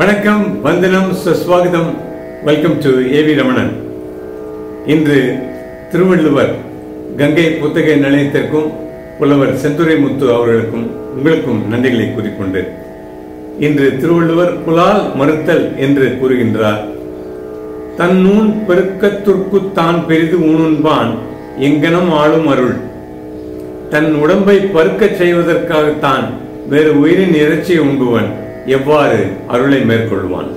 வணக்கம் வந்தனம் சுஸ்வாகதம். Welcome to A V Ramanan. இன்று திருவள்ளுவர் கங்கை புத்தக நிலையத்திற்கும் புலவர் செந்துரை முத்து அவர்களுக்கும் உங்களுக்கும் நன்றிகளை கூறிக்கொண்டு இன்று திருவள்ளுவர் புலால் மறுத்தல் என்று கூறுகின்றார். தன்னூன் பெருக்கத்திற்கு தான் பெரிது ஊனுண்பான் எங்கனம் ஆளும் அருள். தன் உடம்பை பருக்கச் செய்வதற்காகத்தான் வேறு உயிரின் இறைச்சியை உண்டுவன் எவ்வாறு அருளை மேற்கொள்வான்?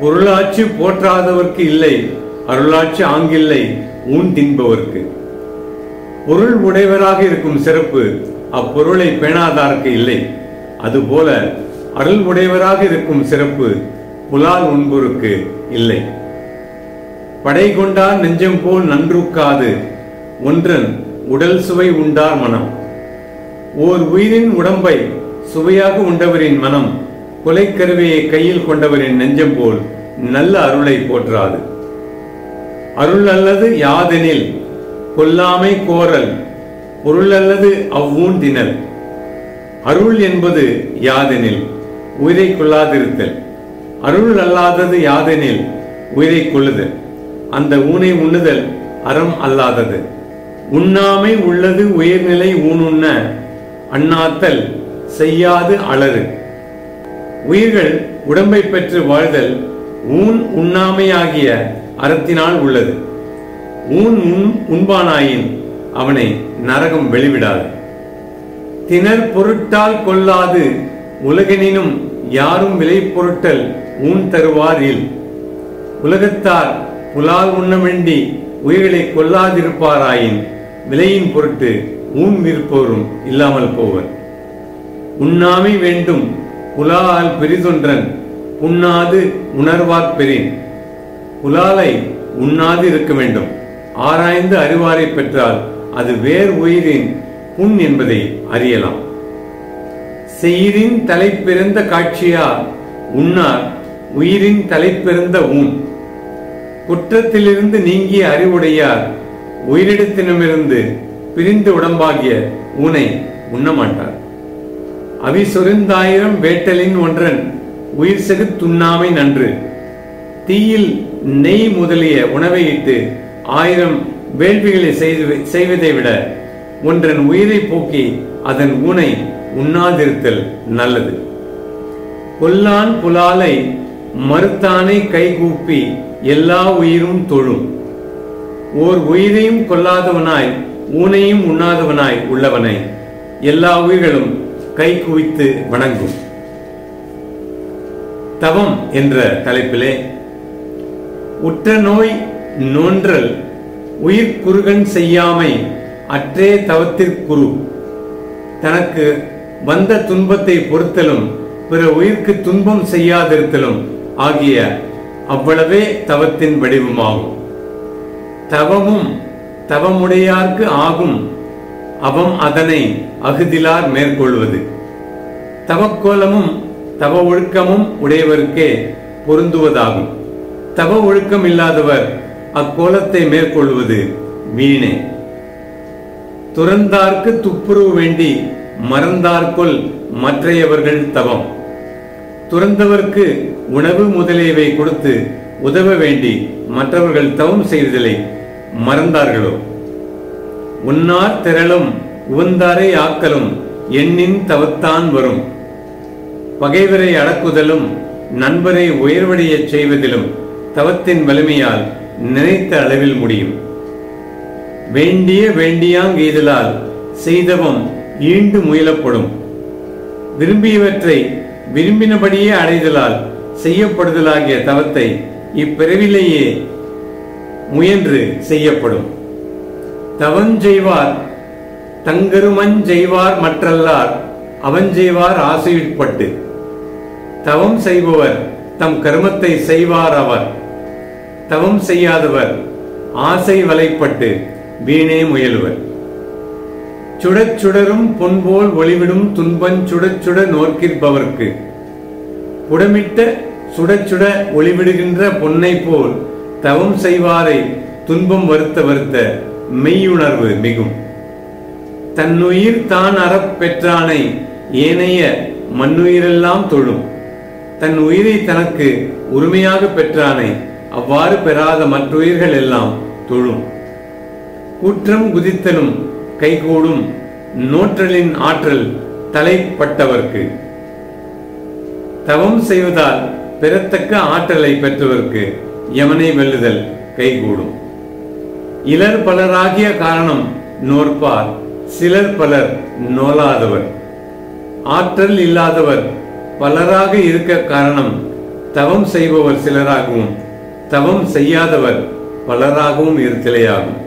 பொருளாட்சி போற்றாதவர்க்கு இல்லை அருளாட்சி ஆங்கில்லை ஊன் தின்பவர்க்கு. பொருள் உடையவராக இருக்கும் சிறப்பு அப்பொருளை பேணாதார்க்கு இல்லை. அதுபோல அருள் உடையவராக இருக்கும் சிறப்பு புலால் உண்பொருக்கு இல்லை. படை கொண்டார் நெஞ்சம் போல் நன்றுக்காது ஒன்றன் உடல் சுவை உண்டார் மனம். ஓர் உயிரின் உடம்பை சுவையாக உண்டவரின் மனம் கொலைக்கருவையை கையில் கொண்டவரின் நெஞ்சம் போல் நல்ல அருளை போற்றாது. அருள் அல்லது யாதெனில் கொல்லாமை கோரல் பொருள் அல்லது அவ்வூன் அருள் என்பது யாதெனில் உயிரை கொள்ளாதிருத்தல். அருள் அல்லாதது யாதெனில் உயிரை கொள்ளுதல். அந்த ஊனை உண்ணுதல் அறம் அல்லாதது. உண்ணாமை உள்ளது உயர்நிலை ஊனுண்ண அண்ணாத்தல் செய்யாது அலறு. உயிர்கள் உடம்பை பெற்று வாழ்தல் ஊன் உண்ணாமையாகிய அறத்தினால் உள்ளது. ஊன் உண் உண்பானாயின் அவனை நரகம் வெளிவிடாது. திணற் பொருட்டால் கொள்ளாது உலகெனினும் யாரும் விலை பொருட்டல் ஊன் தருவார் இல். உலகத்தார் புலால் உண்ணவேண்டி உயிர்களை கொல்லாதிருப்பாராயின் விலையின் பொருட்டு ஊன் விருப்போரும் இல்லாமல் போவர். உண்ணாமை வேண்டும். புலால் பெரிதொன்றன் உண்ணாது உணர்வார் பெறின். புலாலை உண்ணாது இருக்க வேண்டும். ஆராய்ந்து அறிவாரை பெற்றால் அது வேர் உயிரின் புண் என்பதை அறியலாம். செயிரின் தலைப்பிறந்த காட்சியார் உண்ணார் உயிரின் தலைப்பிறந்த ஊன் குற்றத்திலிருந்து நீங்கிய அறிவுடையார் உயிரிடத்தினமிருந்து பிரிந்த உடம்பாகிய ஊனை உண்ணமாட்டார். அவிசொருந்தாயிரம் வேட்டலின் ஒன்றன் உயிர் செகு துண்ணாமை நன்று. தீயில் நெய் முதலிய உணவை இட்டு ஆயிரம் வேள்விகளை செய்து- செய்வதை விட ஒன்றன் உயிரை போக்கி அதன் ஊனை உண்ணாதிருத்தல் நல்லது. கொல்லான் புலாலை மறுத்தானை கைகூப்பி எல்லா உயிரும் தொழும். ஓர் உயிரையும் கொல்லாதவனாய் ஊனையும் உண்ணாதவனாய் உள்ளவனை எல்லா உயிர்களும் கை குவித்து வணங்கும். தவம் என்ற தலைப்பிலே உற்ற நோய் நோன்றல் உயிர் குறுகன் செய்யாமை அற்றே தவத்திற்குரு தனக்கு வந்த துன்பத்தை பொறுத்தலும் பிற உயிர்க்கு துன்பம் செய்யாதிருத்தலும் ஆகிய அவ்வளவே தவத்தின் வடிவமாகும். தவமும் தவமுடையார்க்கு ஆகும் அவம் அதனை அகுதிலார் மேற்கொள்வது. தவக்கோலமும் தவ ஒழுக்கமும் உடையவருக்கே பொருந்துவதாகும். தவ ஒழுக்கம் இல்லாதவர் அக்கோலத்தை மேற்கொள்வது வீணே. துறந்தார்க்கு துப்புரவு வேண்டி மறந்தார்கொல் மற்றையவர்கள் தவம். துறந்தவர்க்கு உணவு முதலியவை கொடுத்து உதவ வேண்டி மற்றவர்கள் தவம் செய்தலை மறந்தார்களோ? உன்னார் திரளும் உவந்தாரை ஆக்கலும் எண்ணின் தவத்தான் வரும். பகைவரை அடக்குதலும் நண்பரை உயர்வடையச் செய்வதிலும் தவத்தின் வலிமையால் நினைத்த அளவில் முடியும். வேண்டிய வேண்டியாங்கெய்தலால் செய்தவம் ஈண்டு முயலப்படும். விரும்பியவற்றை விரும்பினபடியே அடைதலால் செய்யப்படுதலாகிய தவத்தை இப்பிறவிலேயே முயன்று செய்யப்படும். தவஞ்செய்வார் தங்கருமஞ் செய்வார் மற்றல்லார் அவஞ்செய்வார் ஆசையுட்பட்டு. தவம் செய்பவர் தம் கர்மத்தை செய்வார் அவர். தவம் செய்யாதவர் ஆசை வலைப்பட்டு வீணே முயலுவர். சுடச் சுடரும் பொன்போல் ஒளிவிடும் துன்பஞ் சுடச் சுட நோக்கிற்பவர்க்கு புடமிட்ட சுடச் சுட ஒளிவிடுகின்ற பொன்னை போல் தவம் செய்வாரை துன்பம் வருத்த வருத்த மெய்யுணர்வு மிகும். தன்னுயிர் தான் அறப்பெற்றானை ஏனைய மண்ணுயிரெல்லாம் தொழும். தன் உயிரை தனக்கு உரிமையாக பெற்றானை அவ்வாறு பெறாத மற்றுயிர்கள் எல்லாம் தொழும். குற்றம் குதித்தலும் கைகூடும் நோற்றலின் ஆற்றல் தலைப்பட்டவர்க்கு. தவம் செய்வதால் பெறத்தக்க ஆற்றலை பெற்றவர்க்கு யமனை வெல்லுதல் கைகூடும். இலர் பலராகிய காரணம் நோற்பார் சிலர் பலர் நோலாதவர். ஆற்றல் இல்லாதவர் பலராக இருக்க காரணம் தவம் செய்பவர் சிலராகவும் தவம் செய்யாதவர் பலராகவும் இருத்தலையாகும்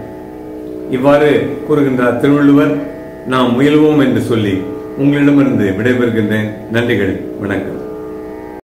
இவ்வாறு கூறுகின்றார் திருவள்ளுவர். நாம் முயல்வோம் என்று சொல்லி உங்களிடமிருந்து விடைபெறுகின்றேன். நன்றிகள் வணக்கம்.